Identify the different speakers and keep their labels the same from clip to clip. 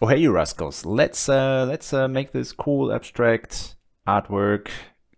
Speaker 1: Oh hey you rascals, let's uh, let's uh, make this cool abstract artwork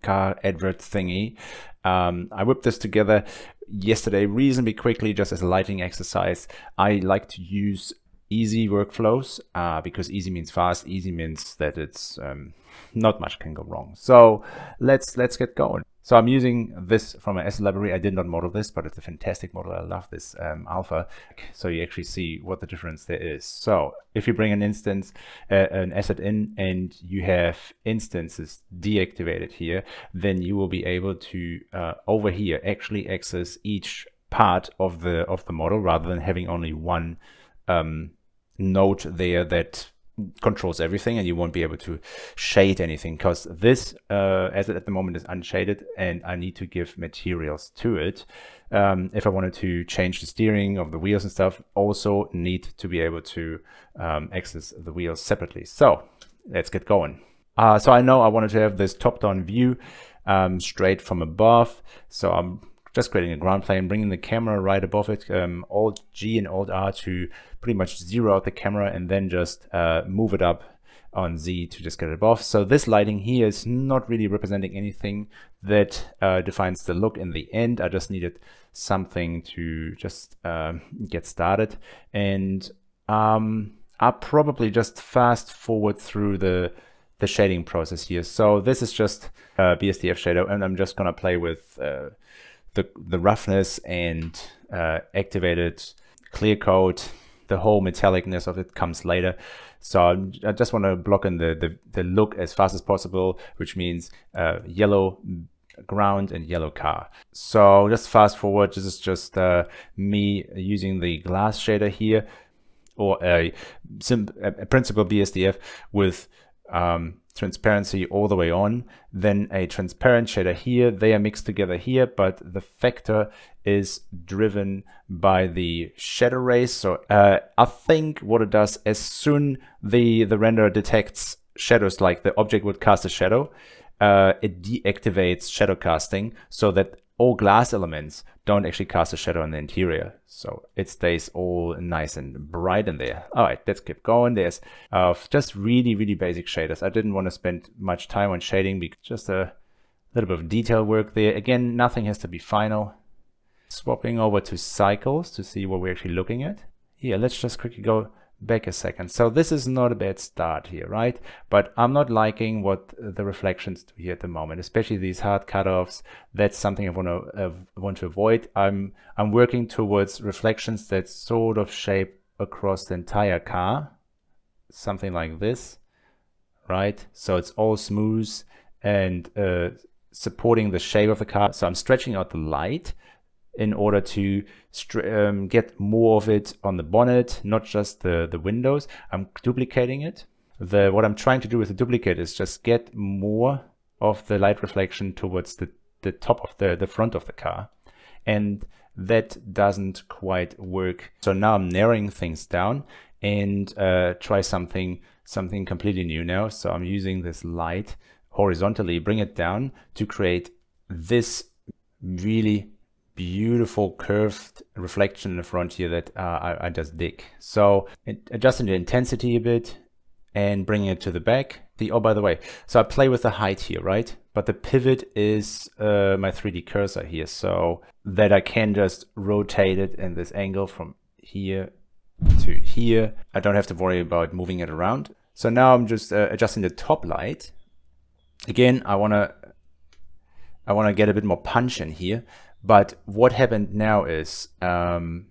Speaker 1: car advert thingy. Um, I whipped this together yesterday reasonably quickly just as a lighting exercise. I like to use easy workflows uh, because easy means fast, easy means that it's um, not much can go wrong. So let's let's get going. So I'm using this from an asset library. I did not model this, but it's a fantastic model. I love this um, alpha. So you actually see what the difference there is. So if you bring an instance, uh, an asset in, and you have instances deactivated here, then you will be able to uh, over here actually access each part of the of the model rather than having only one um, node there that controls everything and you won't be able to shade anything because this uh, asset at the moment is unshaded and I need to give materials to it. Um, if I wanted to change the steering of the wheels and stuff, also need to be able to um, access the wheels separately. So let's get going. Uh, so I know I wanted to have this top-down view um, straight from above. So I'm just creating a ground plane, bringing the camera right above it, um, Alt G and Alt R to pretty much zero out the camera and then just uh, move it up on Z to just get it above. So this lighting here is not really representing anything that uh, defines the look in the end. I just needed something to just uh, get started. And um, I'll probably just fast forward through the the shading process here. So this is just a BSDF shader and I'm just gonna play with uh, the, the roughness and uh, activated clear coat, the whole metallicness of it comes later. So I just want to block in the, the, the, look as fast as possible, which means uh, yellow ground and yellow car. So just fast forward, this is just uh, me using the glass shader here or a, a Principled BSDF with um, transparency all the way on, then a transparent shader here. They are mixed together here, but the factor is driven by the shadow rays. So uh, I think what it does, as soon the, the renderer detects shadows like the object would cast a shadow, uh, it deactivates shadow casting so that all glass elements don't actually cast a shadow on the interior. So it stays all nice and bright in there. All right, let's keep going. There's uh, just really, really basic shaders. I didn't want to spend much time on shading, because just a little bit of detail work there. Again, nothing has to be final. Swapping over to cycles to see what we're actually looking at. Here, let's just quickly go back a second. So this is not a bad start here, right? But I'm not liking what the reflections do here at the moment, especially these hard cutoffs. That's something I want to uh, want to avoid. I'm I'm working towards reflections that sort of shape across the entire car, something like this, right? So it's all smooth and uh, supporting the shape of the car. So I'm stretching out the light in order to um, get more of it on the bonnet, not just the, the windows. I'm duplicating it. The, what I'm trying to do with the duplicate is just get more of the light reflection towards the, the top of the, the front of the car. And that doesn't quite work. So now I'm narrowing things down and uh, try something something completely new now. So I'm using this light horizontally, bring it down to create this really beautiful curved reflection in the front here that uh, I, I, just dig. So adjusting the intensity a bit and bringing it to the back. The Oh, by the way, so I play with the height here, right? But the pivot is uh, my 3D cursor here so that I can just rotate it in this angle from here to here. I don't have to worry about moving it around. So now I'm just uh, adjusting the top light. Again, I want to I want to get a bit more punch in here. But what happened now is um,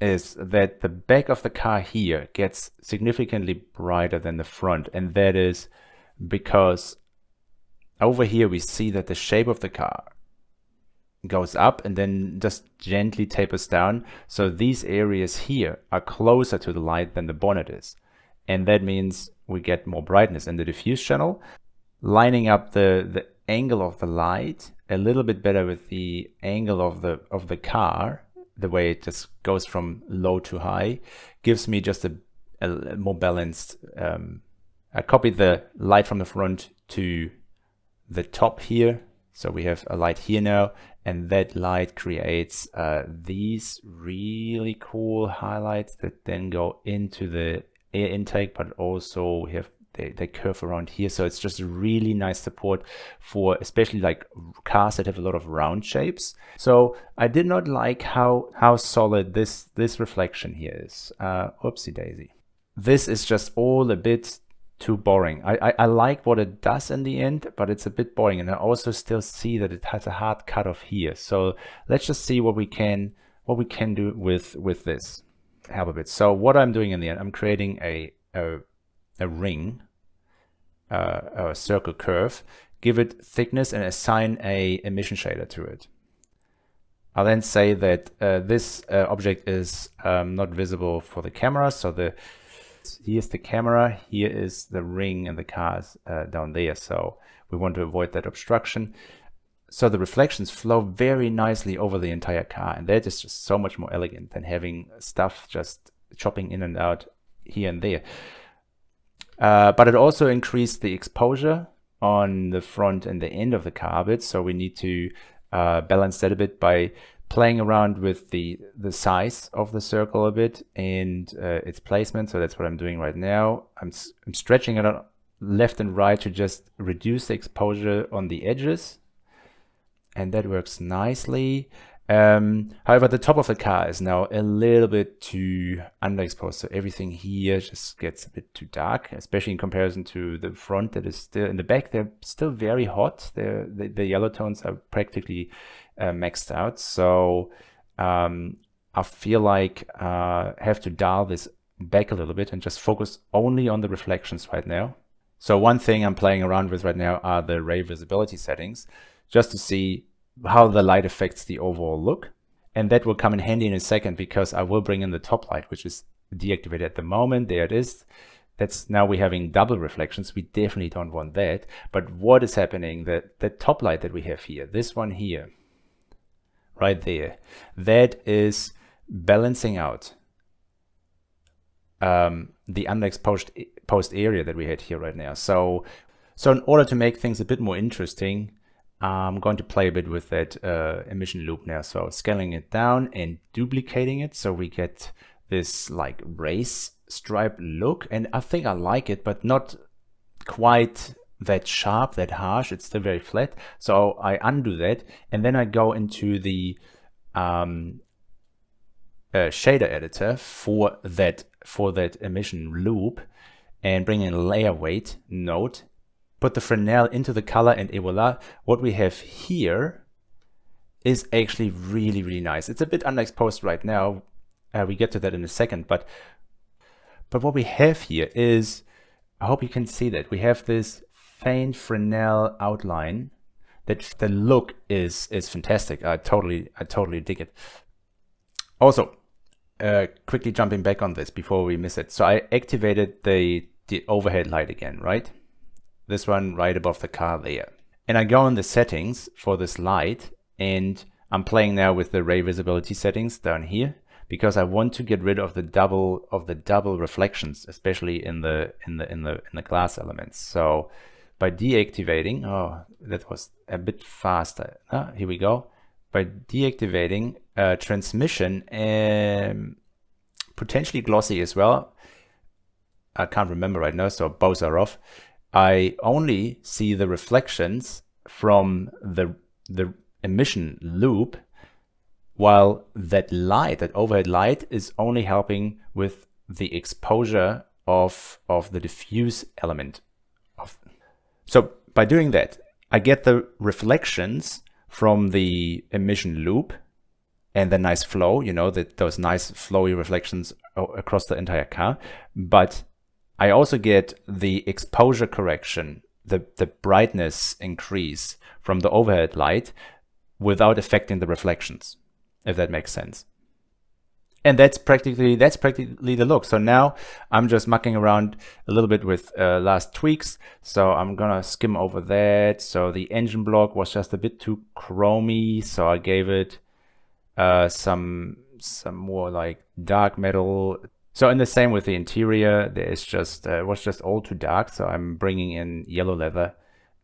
Speaker 1: is that the back of the car here gets significantly brighter than the front, and that is because over here we see that the shape of the car goes up and then just gently tapers down. So these areas here are closer to the light than the bonnet is. And that means we get more brightness in the diffuse channel, lining up the, the angle of the light a little bit better with the angle of the of the car the way it just goes from low to high gives me just a, a more balanced um, I copied the light from the front to the top here. So we have a light here now and that light creates uh, these really cool highlights that then go into the air intake, but also we have they, they curve around here. So it's just really nice support for especially like cars that have a lot of round shapes. So I did not like how, how solid this, this reflection here is. Uh, oopsie daisy. This is just all a bit too boring. I, I, I, like what it does in the end, but it's a bit boring. And I also still see that it has a hard cutoff here. So let's just see what we can what we can do with with this help a bit. So what I'm doing in the end, I'm creating a a, a ring uh, a circle curve, give it thickness and assign a emission shader to it. I'll then say that uh, this uh, object is um, not visible for the camera. So the here's the camera, here is the ring and the cars uh, down there. So we want to avoid that obstruction. So the reflections flow very nicely over the entire car and that is just so much more elegant than having stuff just chopping in and out here and there. Uh, but it also increased the exposure on the front and the end of the car bit. So we need to uh, balance that a bit by playing around with the, the size of the circle a bit and uh, its placement. So that's what I'm doing right now. I'm, I'm stretching it left and right to just reduce the exposure on the edges. And that works nicely. Um, however, the top of the car is now a little bit too underexposed. So everything here just gets a bit too dark, especially in comparison to the front that is still in the back. They're still very hot. The, the yellow tones are practically uh, maxed out. So um, I feel like uh, I have to dial this back a little bit and just focus only on the reflections right now. So one thing I'm playing around with right now are the ray visibility settings, just to see how the light affects the overall look. And that will come in handy in a second because I will bring in the top light, which is deactivated at the moment. There it is. That's now we're having double reflections. We definitely don't want that. But what is happening, that the top light that we have here, this one here, right there, that is balancing out um, the underexposed post area that we had here right now. So, so in order to make things a bit more interesting, I'm going to play a bit with that uh, emission loop now. So scaling it down and duplicating it so we get this like race stripe look. And I think I like it, but not quite that sharp, that harsh. It's still very flat. So I undo that and then I go into the um, uh, shader editor for that for that emission loop and bring in a layer weight node put the Fresnel into the color and voila, what we have here is actually really, really nice. It's a bit underexposed right now. Uh, we get to that in a second, but but what we have here is, I hope you can see that, we have this faint Fresnel outline that the look is is fantastic. I totally, I totally dig it. Also, uh, quickly jumping back on this before we miss it. So I activated the, the overhead light again, right? This one right above the car there. And I go in the settings for this light and I'm playing now with the ray visibility settings down here because I want to get rid of the double of the double reflections, especially in the in the in the in the glass elements. So by deactivating, oh, that was a bit faster. Ah, here we go. By deactivating uh, transmission, um, potentially glossy as well. I can't remember right now, so both are off. I only see the reflections from the, the emission loop while that light, that overhead light is only helping with the exposure of, of the diffuse element. Of. So by doing that, I get the reflections from the emission loop and the nice flow, you know, that those nice flowy reflections across the entire car. But I also get the exposure correction, the, the brightness increase from the overhead light without affecting the reflections, if that makes sense. And that's practically that's practically the look. So now I'm just mucking around a little bit with uh, last tweaks. So I'm gonna skim over that. So the engine block was just a bit too chromy, so I gave it uh, some some more like dark metal so in the same with the interior, is just uh, was just all too dark. So I'm bringing in yellow leather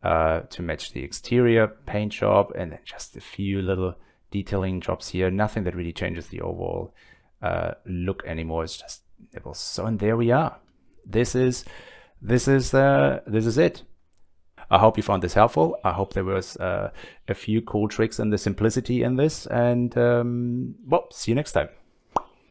Speaker 1: uh, to match the exterior paint job, and then just a few little detailing jobs here. Nothing that really changes the overall uh, look anymore. It's just nibbles. So and there we are. this is this is uh, this is it. I hope you found this helpful. I hope there was uh, a few cool tricks and the simplicity in this. And um, well, see you next time.